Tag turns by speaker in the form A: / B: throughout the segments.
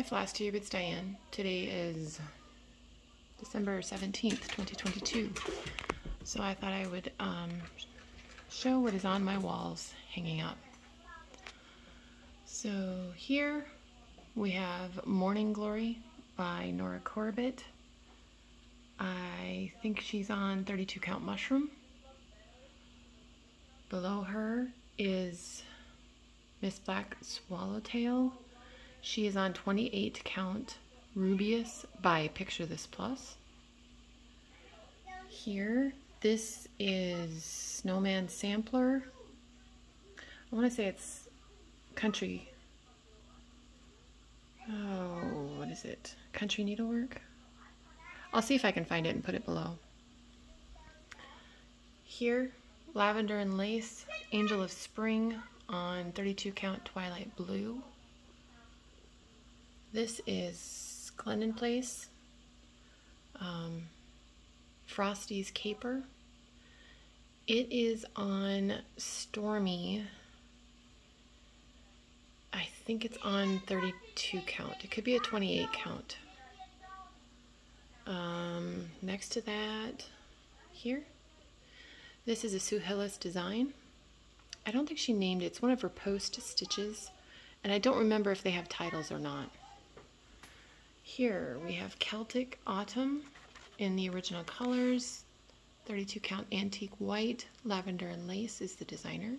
A: Hi Flosstube, it's Diane. Today is December 17th, 2022. So I thought I would um, show what is on my walls hanging up. So here we have Morning Glory by Nora Corbett. I think she's on 32 count mushroom. Below her is Miss Black Swallowtail she is on 28 count Rubious by Picture This Plus. Here, this is Snowman Sampler. I want to say it's country. Oh, what is it? Country needlework? I'll see if I can find it and put it below. Here, Lavender and Lace, Angel of Spring on 32 count Twilight Blue. This is Glendon Place, um, Frosty's Caper. It is on Stormy. I think it's on 32 count. It could be a 28 count. Um, next to that, here, this is a Sue Hillis design. I don't think she named it. It's one of her post stitches, and I don't remember if they have titles or not. Here we have Celtic Autumn in the original colors. 32 count antique white, lavender and lace is the designer.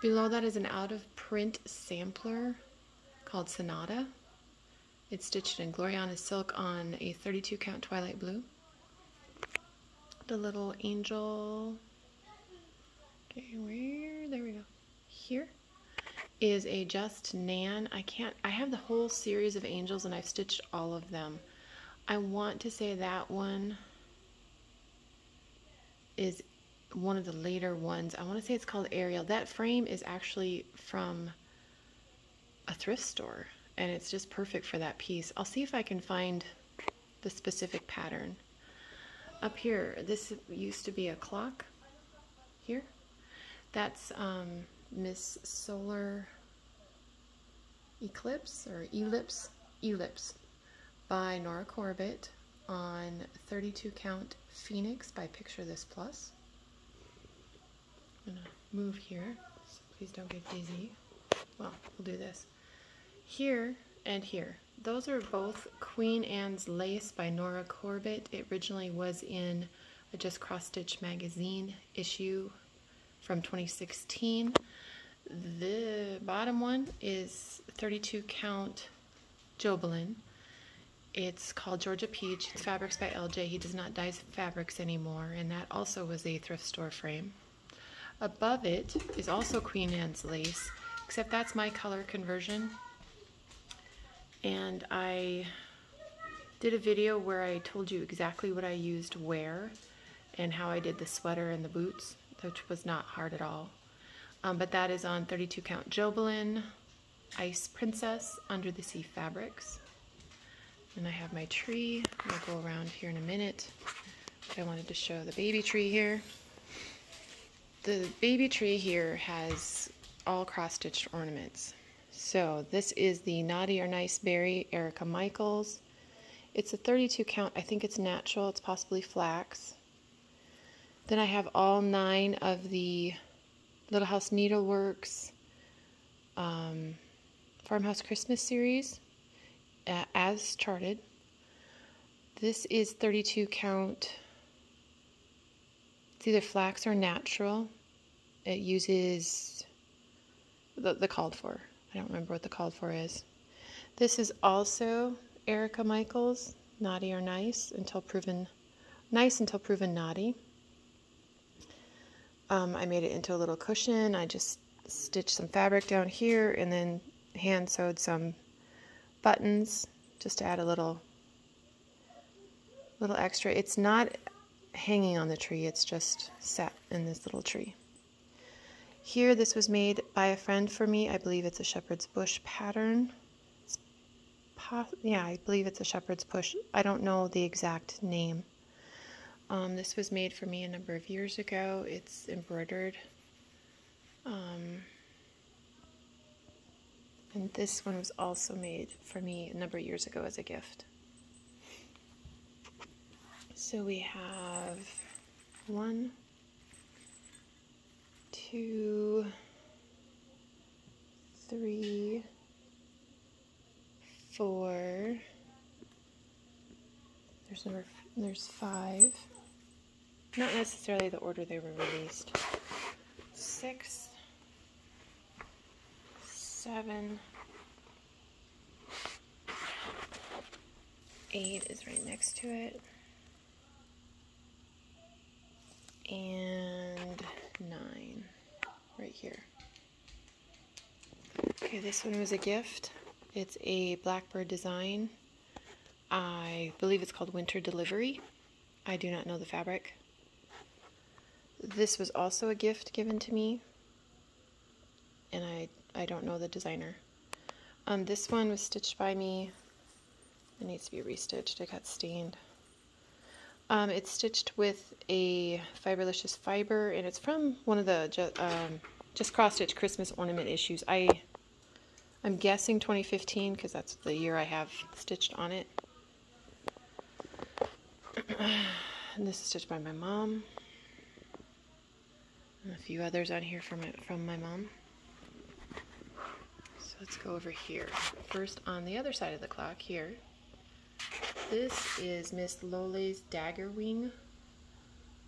A: Below that is an out of print sampler called Sonata. It's stitched in Gloriana silk on a 32 count twilight blue. The little angel, okay, where, there we go, here is a Just Nan. I can't, I have the whole series of angels and I've stitched all of them. I want to say that one is one of the later ones. I want to say it's called Ariel. That frame is actually from a thrift store and it's just perfect for that piece. I'll see if I can find the specific pattern. Up here, this used to be a clock here. That's um, Miss Solar Eclipse or Ellipse, Ellipse by Nora Corbett on 32 count Phoenix by Picture This Plus. I'm gonna move here, so please don't get dizzy. Well, we'll do this. Here and here. Those are both Queen Anne's Lace by Nora Corbett. It originally was in a Just Cross Stitch magazine issue from 2016. The bottom one is 32 count Jobelan. It's called Georgia Peach. It's fabrics by LJ. He does not dye fabrics anymore, and that also was a thrift store frame. Above it is also Queen Anne's lace, except that's my color conversion. And I did a video where I told you exactly what I used where and how I did the sweater and the boots, which was not hard at all. Um, but that is on 32 count Jobelan, Ice Princess Under the Sea Fabrics. And I have my tree. I'll go around here in a minute. But I wanted to show the baby tree here. The baby tree here has all cross-stitched ornaments. So this is the Naughty or Nice Berry Erica Michaels. It's a 32 count. I think it's natural. It's possibly flax. Then I have all nine of the Little House Needleworks um, Farmhouse Christmas series uh, as charted. This is 32 count. It's either flax or natural. It uses the, the called for. I don't remember what the called for is. This is also Erica Michaels, Naughty or Nice until proven nice until proven naughty. Um, I made it into a little cushion. I just stitched some fabric down here and then hand sewed some buttons just to add a little little extra. It's not hanging on the tree, it's just set in this little tree. Here, this was made by a friend for me. I believe it's a shepherd's bush pattern. yeah, I believe it's a shepherd's bush. I don't know the exact name. Um, this was made for me a number of years ago. It's embroidered. Um, and this one was also made for me a number of years ago as a gift. So we have one, two, three, four. There's number. There's five. Not necessarily the order they were released. Six, seven, eight is right next to it, and nine right here. Okay, this one was a gift. It's a Blackbird design. I believe it's called Winter Delivery. I do not know the fabric. This was also a gift given to me, and I, I don't know the designer. Um, this one was stitched by me. It needs to be restitched. It got stained. Um, it's stitched with a Fiberlicious fiber, and it's from one of the ju um, just cross stitch Christmas ornament issues. I I'm guessing 2015 because that's the year I have stitched on it. and this is stitched by my mom. And a few others on here from it from my mom. So let's go over here. First on the other side of the clock here. This is Miss Lole's Dagger Wing.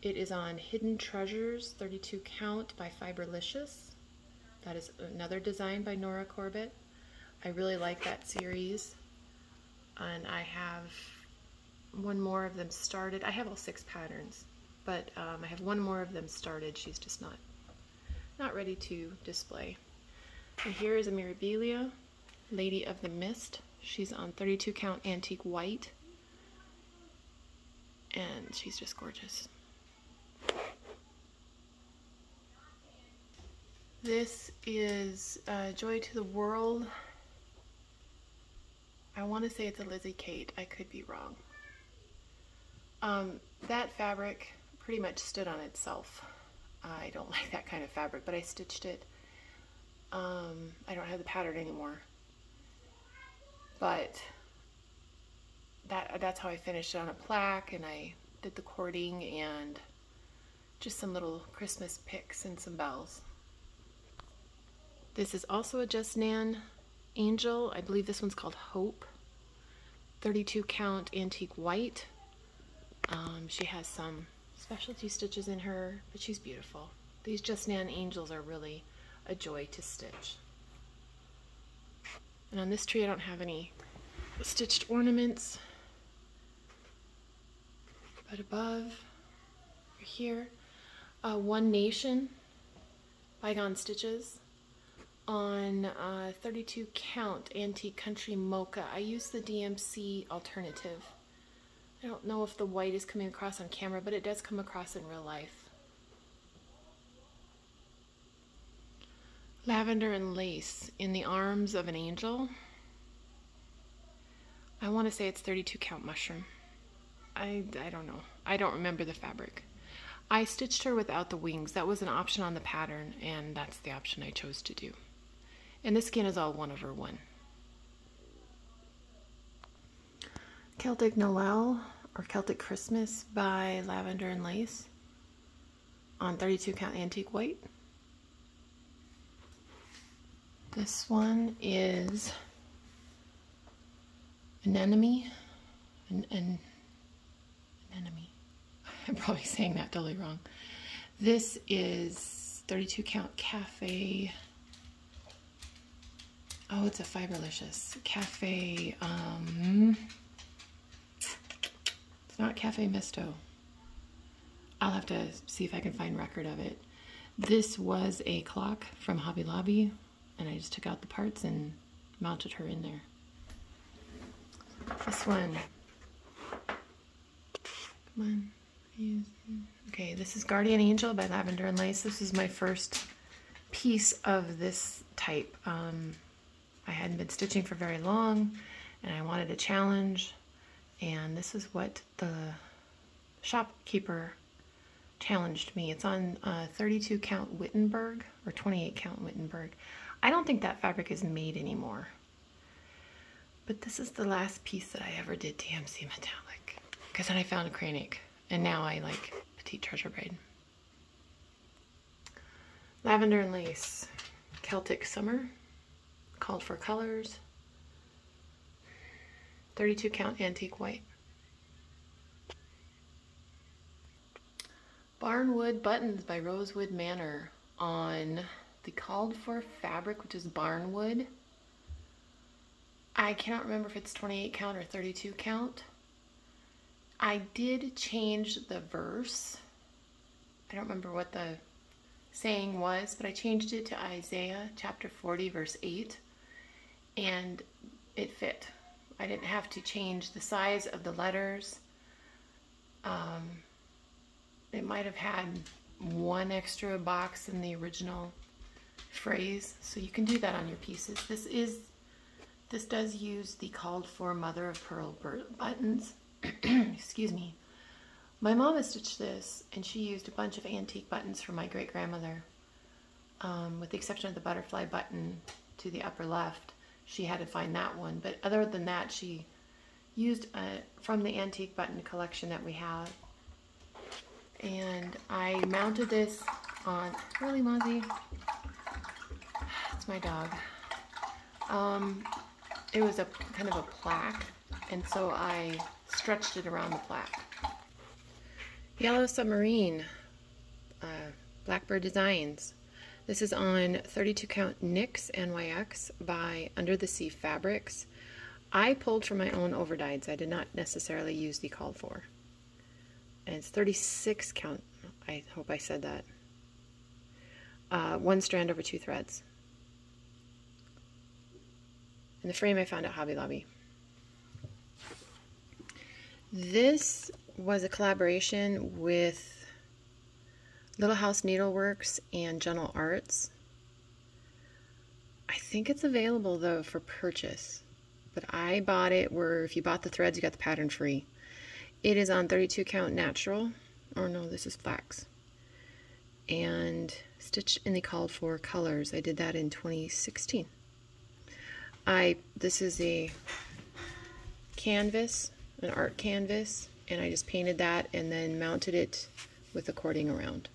A: It is on Hidden Treasures 32 count by Fiberlicious. That is another design by Nora Corbett. I really like that series. And I have one more of them started. I have all six patterns, but um, I have one more of them started. She's just not not ready to display. And here is a Mirabilia, Lady of the Mist. She's on 32 count antique white. And she's just gorgeous. This is uh, Joy to the World. I want to say it's a Lizzie Kate. I could be wrong. Um, that fabric pretty much stood on itself. I don't like that kind of fabric, but I stitched it. Um, I don't have the pattern anymore. But that that's how I finished it on a plaque, and I did the cording and just some little Christmas picks and some bells. This is also a Just Nan Angel. I believe this one's called Hope. 32 count antique white. Um, she has some specialty stitches in her, but she's beautiful. These Just Nan Angels are really a joy to stitch. And on this tree I don't have any stitched ornaments. But above, here, uh, One Nation, Bygone Stitches on uh, 32 count antique country mocha. I use the DMC alternative. I don't know if the white is coming across on camera, but it does come across in real life. Lavender and lace in the arms of an angel. I want to say it's 32 count mushroom. I, I don't know. I don't remember the fabric. I stitched her without the wings. That was an option on the pattern, and that's the option I chose to do. And the skin is all one over one. Celtic Noel or Celtic Christmas by Lavender and Lace on 32 count antique white. This one is anemone, an, an, an enemy. I'm probably saying that totally wrong. This is 32 count cafe Oh, it's a Fiberlicious. Cafe, um, not Cafe Misto. I'll have to see if I can find record of it. This was a clock from Hobby Lobby, and I just took out the parts and mounted her in there. This one. Come on. Okay, this is Guardian Angel by Lavender and Lace. This is my first piece of this type. Um, I hadn't been stitching for very long and I wanted a challenge and this is what the shopkeeper challenged me. It's on uh, 32 count Wittenberg or 28 count Wittenberg. I don't think that fabric is made anymore. But this is the last piece that I ever did DMC metallic. Because then I found a Kreinik. And now I like petite treasure braid. Lavender and lace. Celtic summer. Called for colors. 32 count antique white. Barnwood Buttons by Rosewood Manor on the called for fabric, which is barnwood. I cannot remember if it's 28 count or 32 count. I did change the verse. I don't remember what the saying was, but I changed it to Isaiah chapter 40, verse 8, and it fit. I didn't have to change the size of the letters. Um, it might have had one extra box in the original phrase, so you can do that on your pieces. This is this does use the called for mother of pearl buttons. Excuse me. My mom has stitched this, and she used a bunch of antique buttons from my great grandmother. Um, with the exception of the butterfly button to the upper left, she had to find that one. But other than that, she used uh, from the antique button collection that we have. And I mounted this on, really Mozzie? It's my dog. Um, it was a kind of a plaque, and so I stretched it around the plaque. Yellow Submarine, uh, Blackbird Designs. This is on 32 count NYX NYX by Under the Sea Fabrics. I pulled from my own overdyes. I did not necessarily use the called for. And it's 36 count. I hope I said that. Uh, one strand over two threads. And the frame I found at Hobby Lobby. This was a collaboration with Little House Needleworks and Gentle Arts. I think it's available though for purchase, but I bought it where if you bought the threads, you got the pattern free. It is on 32 count natural, or no, this is flax, and stitched in the called for colors. I did that in 2016. I this is a canvas, an art canvas, and I just painted that and then mounted it with a cording around.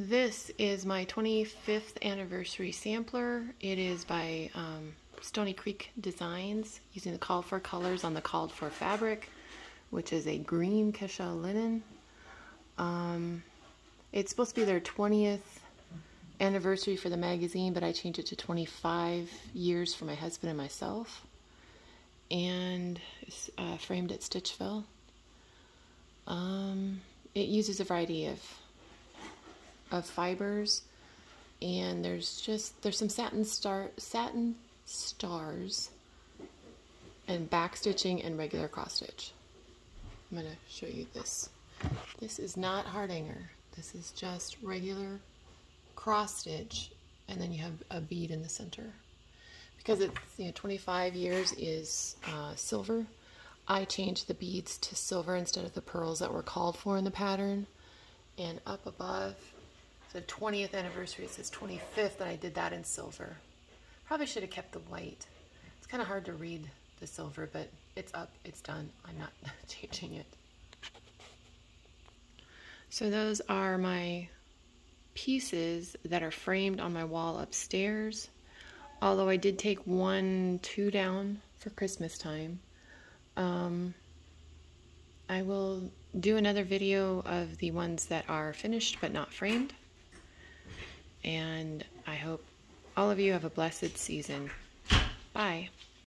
A: This is my 25th anniversary sampler. It is by um, Stony Creek Designs using the called for colors on the called for fabric, which is a green Kesha linen. Um, it's supposed to be their 20th anniversary for the magazine, but I changed it to 25 years for my husband and myself. And it's uh, framed at Stitchville. Um, it uses a variety of of fibers, and there's just there's some satin star satin stars, and back stitching and regular cross stitch. I'm gonna show you this. This is not Hardanger. This is just regular cross stitch and then you have a bead in the center. Because it's you know 25 years is uh, silver, I changed the beads to silver instead of the pearls that were called for in the pattern. And up above, the 20th anniversary, it says 25th, and I did that in silver. Probably should have kept the white. It's kind of hard to read the silver, but it's up, it's done. I'm not changing it. So those are my pieces that are framed on my wall upstairs. Although I did take one, two down for Christmas time. Um, I will do another video of the ones that are finished but not framed. And I hope all of you have a blessed season. Bye.